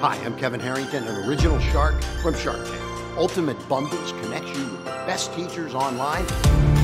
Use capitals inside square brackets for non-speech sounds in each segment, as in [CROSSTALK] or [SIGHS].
Hi, I'm Kevin Harrington, an original shark from Shark Tank. Ultimate Bundles connects you with the best teachers online.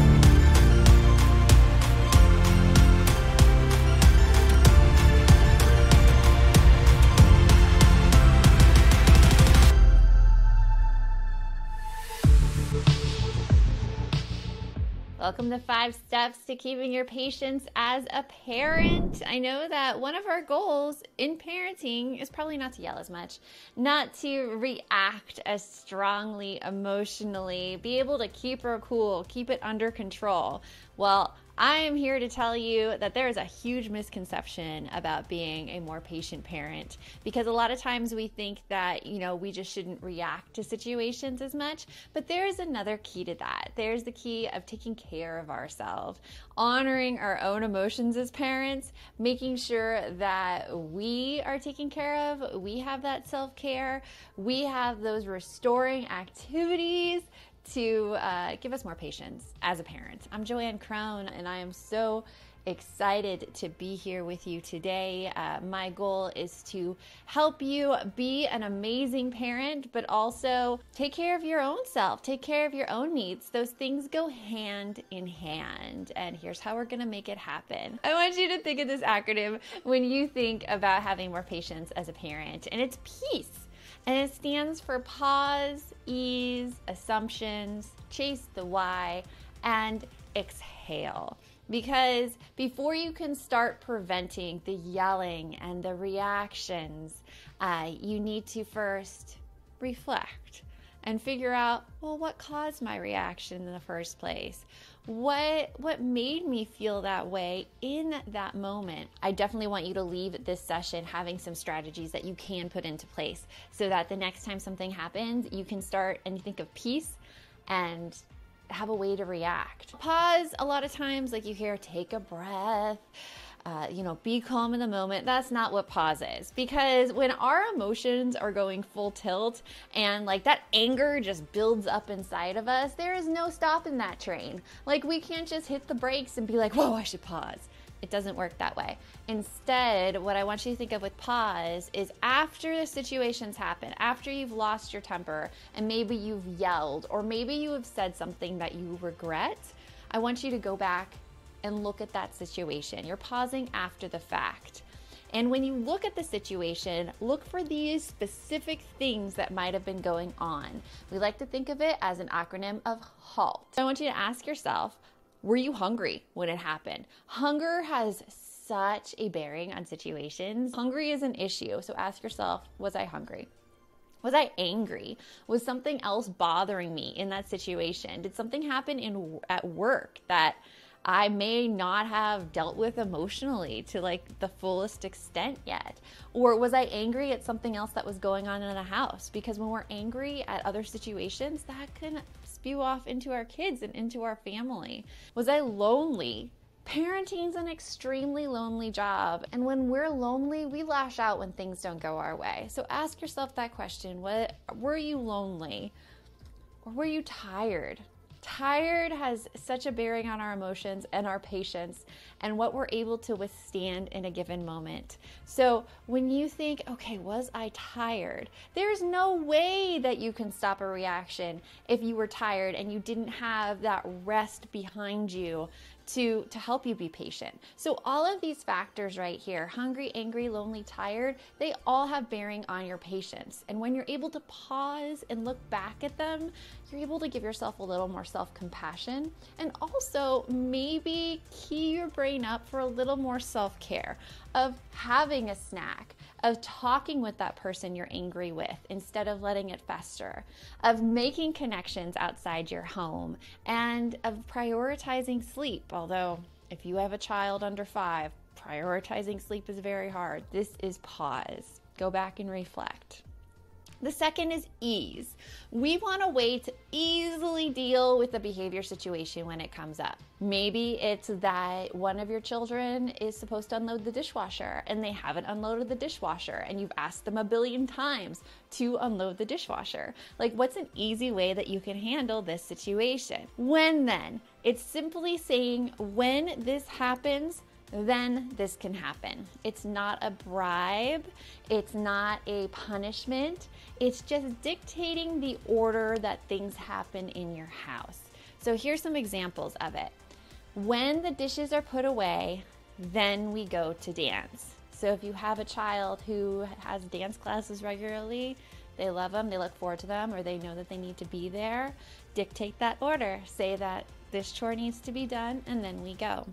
Welcome to Five Steps to Keeping Your Patience as a Parent. I know that one of our goals in parenting is probably not to yell as much, not to react as strongly emotionally, be able to keep her cool, keep it under control. Well, I am here to tell you that there is a huge misconception about being a more patient parent because a lot of times we think that, you know, we just shouldn't react to situations as much. But there is another key to that. There's the key of taking care of ourselves, honoring our own emotions as parents, making sure that we are taken care of, we have that self care, we have those restoring activities to uh, give us more patience as a parent. I'm JoAnn Crohan, and I am so excited to be here with you today. Uh, my goal is to help you be an amazing parent, but also take care of your own self, take care of your own needs. Those things go hand in hand. And here's how we're going to make it happen. I want you to think of this acronym when you think about having more patience as a parent, and it's peace. And it stands for pause, ease, assumptions, chase the why, and exhale. Because before you can start preventing the yelling and the reactions, uh, you need to first reflect and figure out well what caused my reaction in the first place what what made me feel that way in that moment i definitely want you to leave this session having some strategies that you can put into place so that the next time something happens you can start and think of peace and have a way to react. Pause a lot of times like you hear take a breath uh, you know, be calm in the moment. That's not what pause is. Because when our emotions are going full tilt and like that anger just builds up inside of us, there is no stopping that train. Like we can't just hit the brakes and be like, whoa, I should pause. It doesn't work that way. Instead, what I want you to think of with pause is after the situations happen, after you've lost your temper and maybe you've yelled or maybe you have said something that you regret, I want you to go back and look at that situation. You're pausing after the fact. And when you look at the situation, look for these specific things that might have been going on. We like to think of it as an acronym of HALT. So I want you to ask yourself were you hungry when it happened? Hunger has such a bearing on situations. Hungry is an issue. So ask yourself was I hungry? Was I angry? Was something else bothering me in that situation? Did something happen in at work that I may not have dealt with emotionally to like the fullest extent yet? Or was I angry at something else that was going on in the house? Because when we're angry at other situations, that can spew off into our kids and into our family. Was I lonely? Parenting's an extremely lonely job, and when we're lonely, we lash out when things don't go our way. So ask yourself that question: What were you lonely? Or were you tired? Tired has such a bearing on our emotions and our patience and what we're able to withstand in a given moment. So, when you think, okay, was I tired? There's no way that you can stop a reaction if you were tired and you didn't have that rest behind you to to help you be patient. So all of these factors right here, hungry, angry, lonely, tired, they all have bearing on your patience. And when you're able to pause and look back at them, you're able to give yourself a little more self-compassion and also maybe key your brain up for a little more self-care of having a snack, of talking with that person you're angry with instead of letting it fester, of making connections outside your home, and of prioritizing sleep. Although, if you have a child under five, prioritizing sleep is very hard. This is pause. Go back and reflect. The second is ease. We want a way to easily deal with the behavior situation when it comes up. Maybe it's that one of your children is supposed to unload the dishwasher and they haven't unloaded the dishwasher and you've asked them a billion times to unload the dishwasher. Like, what's an easy way that you can handle this situation? When then? It's simply saying, when this happens, then this can happen. It's not a bribe, it's not a punishment, it's just dictating the order that things happen in your house. So here's some examples of it. When the dishes are put away, then we go to dance. So if you have a child who has dance classes regularly, they love them, they look forward to them, or they know that they need to be there, dictate that order. Say that this chore needs to be done, and then we go.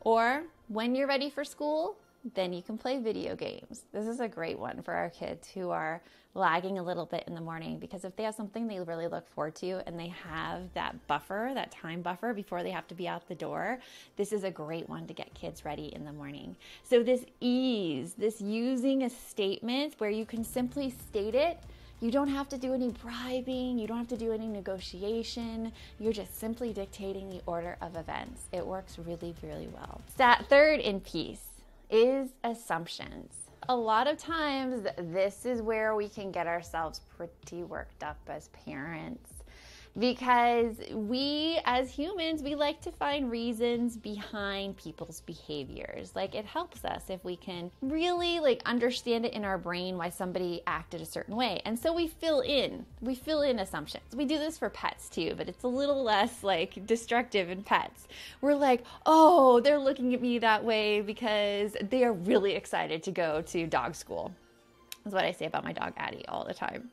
Or when you're ready for school, then you can play video games. This is a great one for our kids who are lagging a little bit in the morning because if they have something they really look forward to and they have that buffer, that time buffer before they have to be out the door, this is a great one to get kids ready in the morning. So, this ease, this using a statement where you can simply state it. You don't have to do any bribing, you don't have to do any negotiation. You're just simply dictating the order of events. It works really, really well. That third in peace is assumptions. A lot of times, this is where we can get ourselves pretty worked up as parents because we as humans we like to find reasons behind people's behaviors. Like it helps us if we can really like understand it in our brain why somebody acted a certain way. And so we fill in we fill in assumptions. We do this for pets too but it's a little less like destructive in pets. We're like oh they're looking at me that way because they are really excited to go to dog school is what I say about my dog Addie all the time.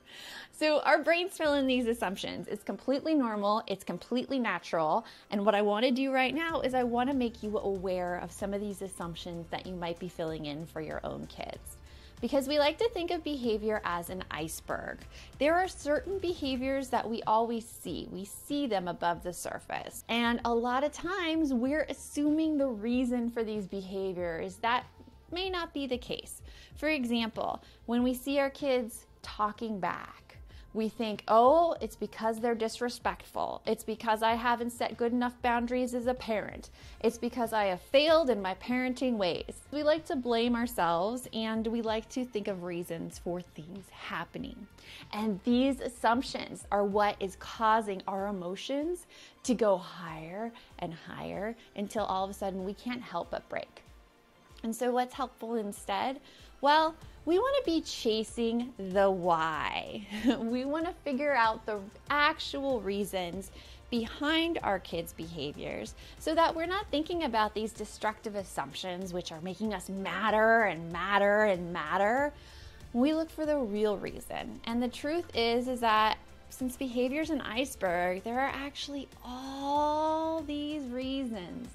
So our brains fill in these assumptions. It's completely normal, it's completely natural. And what I want to do right now is I want to make you aware of some of these assumptions that you might be filling in for your own kids. Because we like to think of behavior as an iceberg. There are certain behaviors that we always see. We see them above the surface. And a lot of times we're assuming the reason for these behaviors that may not be the case. For example, when we see our kids talking back, we think, oh, it's because they're disrespectful. It's because I haven't set good enough boundaries as a parent. It's because I have failed in my parenting ways. We like to blame ourselves and we like to think of reasons for things happening. And these assumptions are what is causing our emotions to go higher and higher until all of a sudden we can't help but break. And so, what's helpful instead? Well, we want to be chasing the why. [LAUGHS] we want to figure out the actual reasons behind our kids' behaviors so that we're not thinking about these destructive assumptions which are making us madder and madder and madder. We look for the real reason. And the truth is is that since behavior is an iceberg, there are actually all these reasons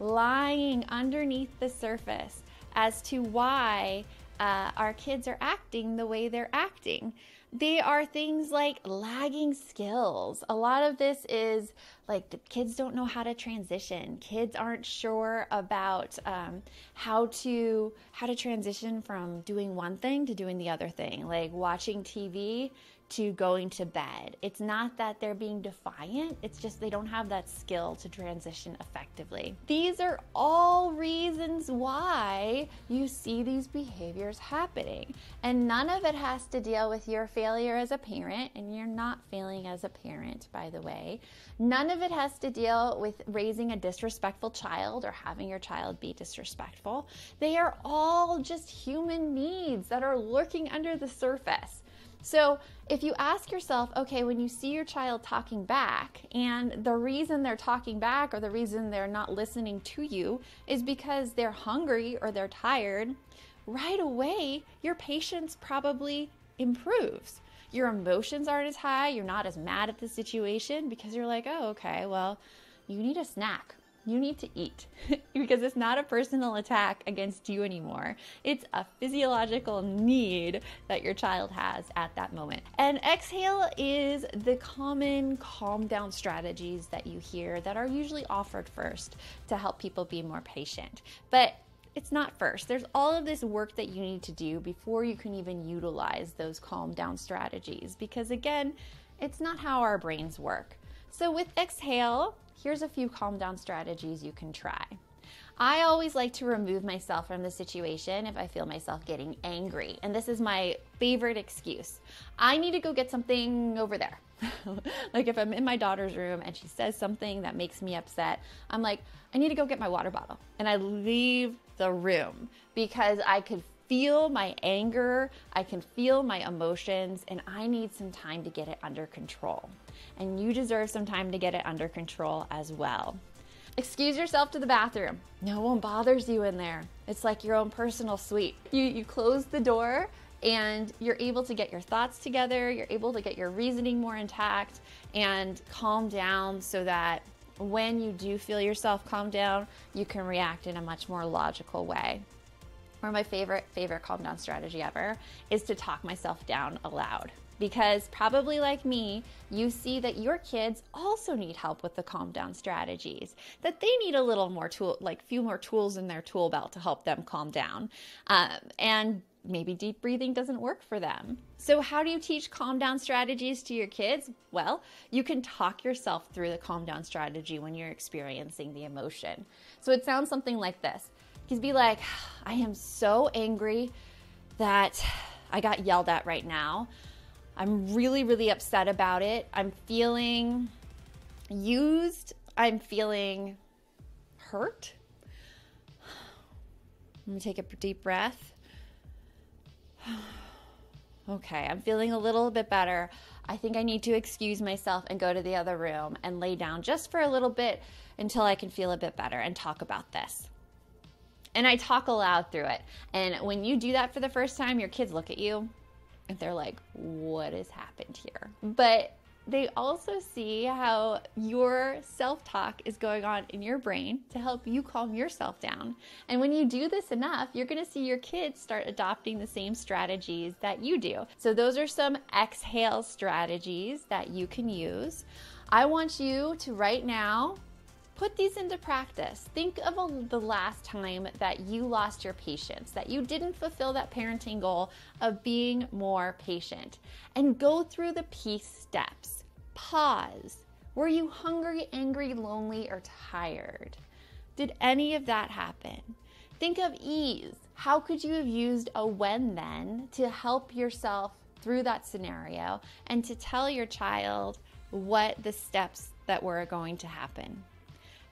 lying underneath the surface as to why uh, our kids are acting the way they're acting. They are things like lagging skills. A lot of this is like the kids don't know how to transition. Kids aren't sure about um, how to how to transition from doing one thing to doing the other thing, like watching TV to going to bed. It's not that they're being defiant, it's just they don't have that skill to transition effectively. These are all reasons why you see these behaviors happening. And none of it has to deal with your failure as a parent, and you're not failing as a parent, by the way. None of it has to deal with raising a disrespectful child or having your child be disrespectful. They are all just human needs that are lurking under the surface. So, if you ask yourself, okay, when you see your child talking back, and the reason they're talking back or the reason they're not listening to you is because they're hungry or they're tired, right away, your patience probably improves. Your emotions aren't as high, you're not as mad at the situation because you're like, oh, okay, well, you need a snack you need to eat [LAUGHS] because it's not a personal attack against you anymore. It's a physiological need that your child has at that moment. And exhale is the common calm down strategies that you hear that are usually offered first to help people be more patient. But it's not first. There's all of this work that you need to do before you can even utilize those calm down strategies because, again, it's not how our brains work. So, with exhale, here's a few calm down strategies you can try. I always like to remove myself from the situation if I feel myself getting angry. And this is my favorite excuse. I need to go get something over there. [LAUGHS] like if I'm in my daughter's room and she says something that makes me upset, I'm like, I need to go get my water bottle. And I leave the room because I could feel my anger, I can feel my emotions, and I need some time to get it under control. And you deserve some time to get it under control as well. Excuse yourself to the bathroom. No one bothers you in there. It's like your own personal suite. You, you close the door and you're able to get your thoughts together, you're able to get your reasoning more intact and calm down so that when you do feel yourself calm down, you can react in a much more logical way. Or my favorite favorite calm down strategy ever is to talk myself down aloud because probably like me, you see that your kids also need help with the calm down strategies, that they need a little more tool, like few more tools in their tool belt to help them calm down. Um, and maybe deep breathing doesn't work for them. So, how do you teach calm down strategies to your kids? Well, you can talk yourself through the calm down strategy when you're experiencing the emotion. So, it sounds something like this. Can be like, I am so angry that I got yelled at right now. I'm really, really upset about it. I'm feeling used. I'm feeling hurt. Let me take a deep breath. [SIGHS] okay, I'm feeling a little bit better. I think I need to excuse myself and go to the other room and lay down just for a little bit until I can feel a bit better and talk about this. And I talk aloud through it. And when you do that for the first time, your kids look at you and they're like, what has happened here? But they also see how your self talk is going on in your brain to help you calm yourself down. And when you do this enough, you're gonna see your kids start adopting the same strategies that you do. So, those are some exhale strategies that you can use. I want you to right now Put these into practice. Think of a, the last time that you lost your patience, that you didn't fulfill that parenting goal of being more patient, and go through the peace steps. Pause. Were you hungry, angry, lonely, or tired? Did any of that happen? Think of ease. How could you have used a when then to help yourself through that scenario and to tell your child what the steps that were going to happen?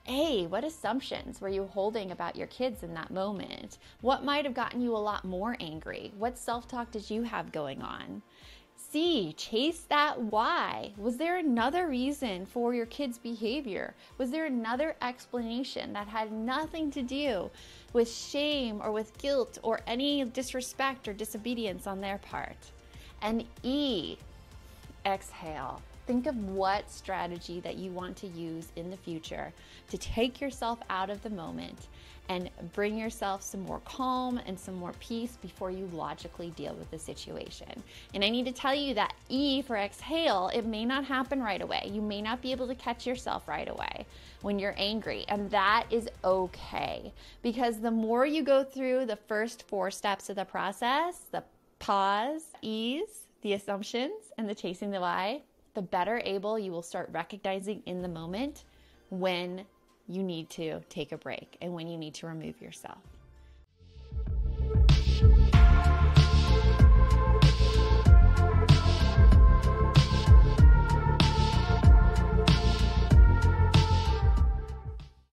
A, what assumptions were you holding about your kids in that moment? What might have gotten you a lot more angry? What self talk did you have going on? C, chase that why. Was there another reason for your kid's behavior? Was there another explanation that had nothing to do with shame or with guilt or any disrespect or disobedience on their part? And E, exhale. Think of what strategy that you want to use in the future to take yourself out of the moment and bring yourself some more calm and some more peace before you logically deal with the situation. And I need to tell you that E for exhale, it may not happen right away. You may not be able to catch yourself right away when you're angry, and that is okay because the more you go through the first four steps of the process the pause, ease, the assumptions, and the chasing the why the better able you will start recognizing in the moment when you need to take a break and when you need to remove yourself.